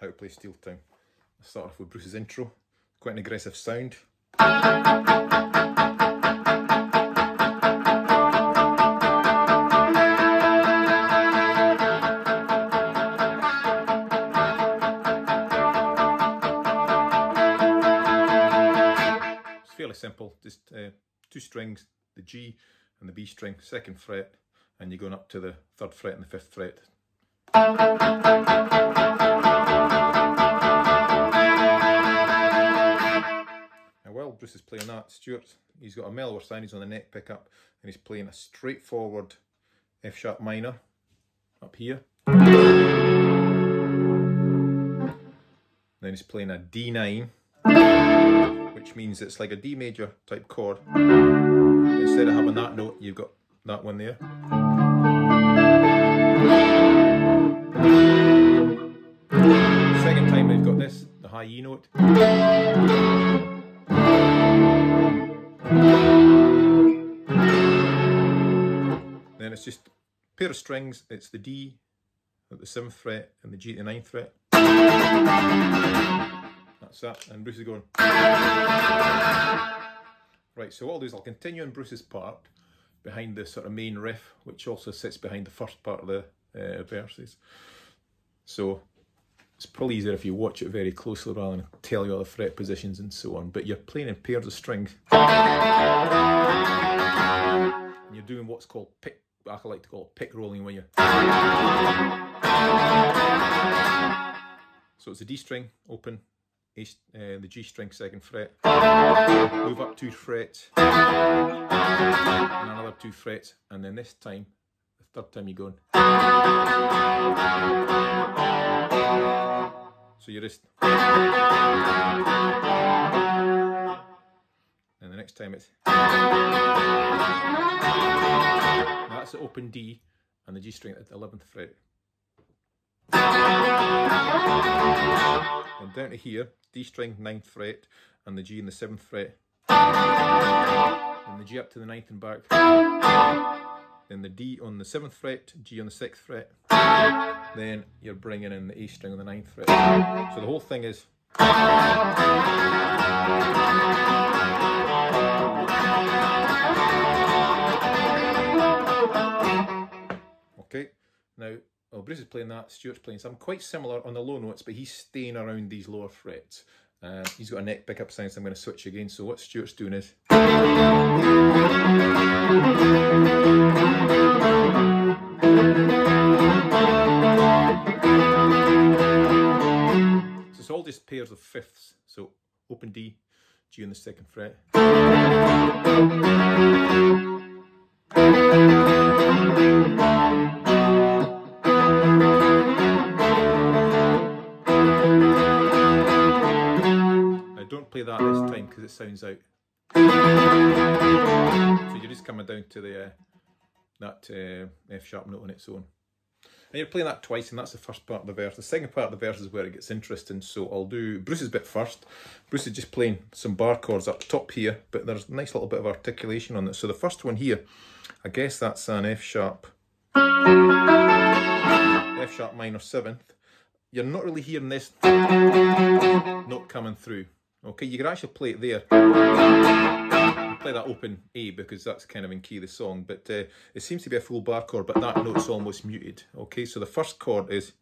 how to play Steel Town. I'll start off with Bruce's intro, quite an aggressive sound. It's fairly simple, just uh, two strings, the G and the B string, second fret, and you're going up to the third fret and the fifth fret. Bruce is playing that, Stuart, he's got a mellower sound, he's on the neck pickup, and he's playing a straightforward F sharp minor up here. Then he's playing a D9, which means it's like a D major type chord. Instead of having that note, you've got that one there. Second time we've got this, the high E note. Then it's just pair of strings, it's the D at the 7th fret and the G at the ninth fret. That's that, and Bruce is going. Right, so what I'll do is I'll continue on Bruce's part behind the sort of main riff, which also sits behind the first part of the uh, verses. So it's probably easier if you watch it very closely rather than tell you all the fret positions and so on. But you're playing in pairs of strings. And you're doing what's called pick, I like to call it pick rolling when you're. So it's a D string, open, A, uh, the G string, second fret, move up two frets, and another two frets, and then this time, the third time you're going. So you're just. And the next time it's. Open D and the G string at the 11th fret. And down to here, D string, 9th fret, and the G in the 7th fret. And the G up to the 9th and back. Then the D on the 7th fret, G on the 6th fret. Then you're bringing in the A string on the 9th fret. So the whole thing is. Bruce is playing that, Stuart's playing some quite similar on the low notes, but he's staying around these lower frets. Uh, he's got a neck pickup sound, so I'm going to switch again. So what Stuart's doing is. So it's all just pairs of fifths. So open D, G on the second fret. It sounds out. So you're just coming down to the uh, that uh, F sharp note on its own. And you're playing that twice, and that's the first part of the verse. The second part of the verse is where it gets interesting. So I'll do Bruce's bit first. Bruce is just playing some bar chords up top here, but there's a nice little bit of articulation on it. So the first one here, I guess that's an F sharp, F sharp minor seventh. You're not really hearing this note coming through. Okay, you can actually play it there. Play that open A because that's kind of in key of the song, but uh, it seems to be a full bar chord, but that note's almost muted. Okay, so the first chord is.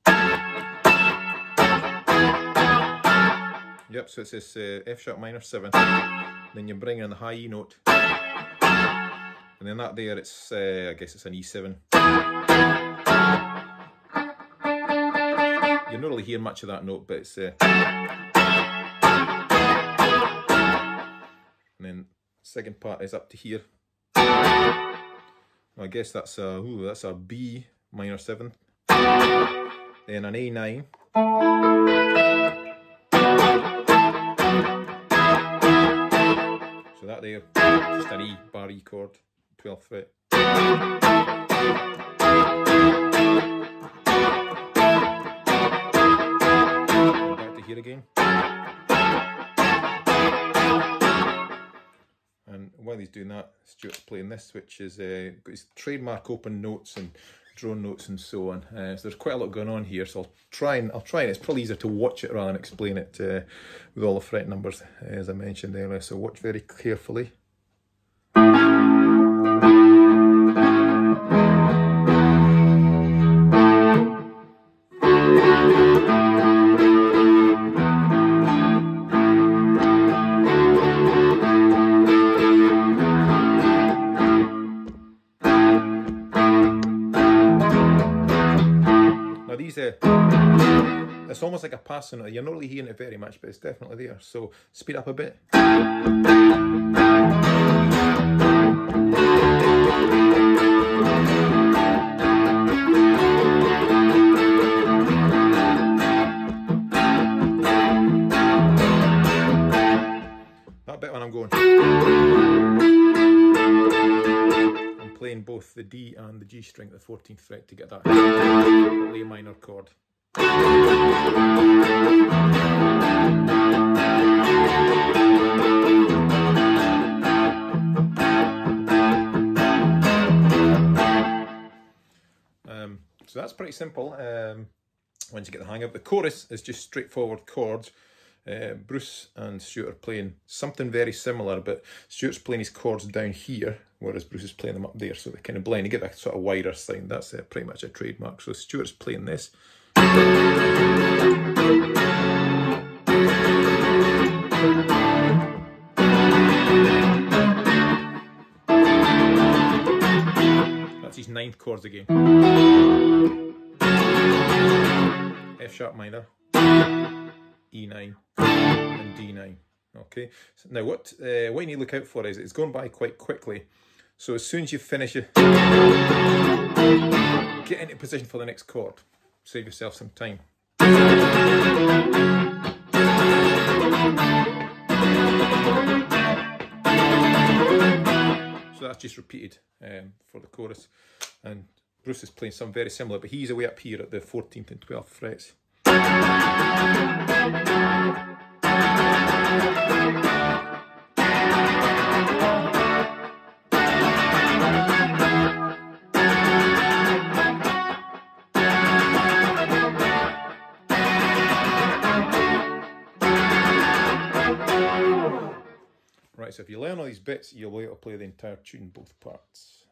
Yep, so it's this uh, F sharp minor 7. Then you bring in the high E note. And then that there, it's, uh, I guess it's an E7. You're not really hearing much of that note, but it's. Uh, second part is up to here. I guess that's a ooh, that's a B minor seventh. Then an A9. So that there, just an E bar E chord, 12th fret. Back to here again. And while he's doing that, Stuart's playing this, which is uh, got his trademark open notes, and drone notes and so on. Uh, so there's quite a lot going on here. So I'll try and I'll try and it's probably easier to watch it rather than explain it uh, with all the fret numbers uh, as I mentioned earlier. So watch very carefully. It's almost like a passing. You're not really hearing it very much, but it's definitely there. So speed up a bit. That bit when I'm going I'm playing both the D and the G string the 14th fret to get that A minor chord. Um, so that's pretty simple um, once you get the hang of it. The chorus is just straightforward chords uh, Bruce and Stuart are playing something very similar, but Stuart's playing his chords down here, whereas Bruce is playing them up there, so they kind of blend. You get that sort of wider sound. That's uh, pretty much a trademark. So Stuart's playing this. That's his ninth chords again. F sharp minor. E9 and D9. Okay, so now what, uh, what you need to look out for is it's going by quite quickly. So as soon as you finish it, get into position for the next chord. Save yourself some time. So that's just repeated um, for the chorus. And Bruce is playing something very similar, but he's away up here at the 14th and 12th frets. Right, so if you learn all these bits, you'll be able to play the entire tune both parts.